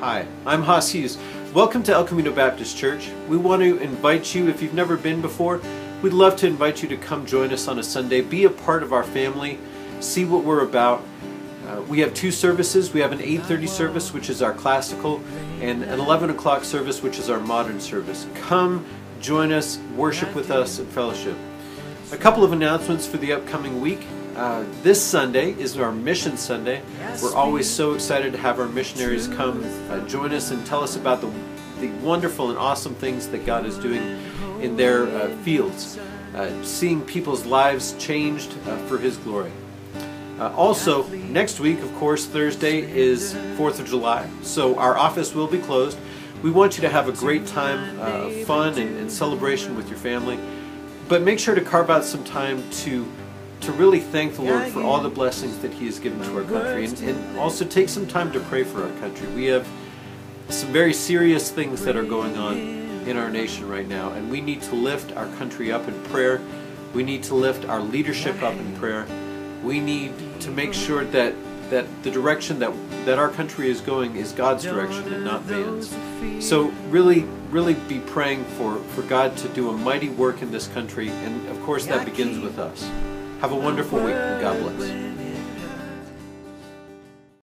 Hi, I'm Haas Hughes. Welcome to El Camino Baptist Church. We want to invite you, if you've never been before, we'd love to invite you to come join us on a Sunday, be a part of our family, see what we're about. Uh, we have two services. We have an 8:30 service, which is our classical, and an 11 o'clock service, which is our modern service. Come, join us, worship with us, and fellowship. A couple of announcements for the upcoming week. Uh, this Sunday is our Mission Sunday. We're always so excited to have our missionaries come uh, join us and tell us about the, the wonderful and awesome things that God is doing in their uh, fields, uh, seeing people's lives changed uh, for His glory. Uh, also, next week, of course, Thursday is 4th of July, so our office will be closed. We want you to have a great time of fun and, and celebration with your family, but make sure to carve out some time to to really thank the Lord for all the blessings that He has given to our country and, and also take some time to pray for our country. We have some very serious things that are going on in our nation right now, and we need to lift our country up in prayer. We need to lift our leadership up in prayer. We need to make sure that that the direction that that our country is going is God's direction and not man's. So really, really be praying for for God to do a mighty work in this country, and of course that begins with us. Have a wonderful week God bless.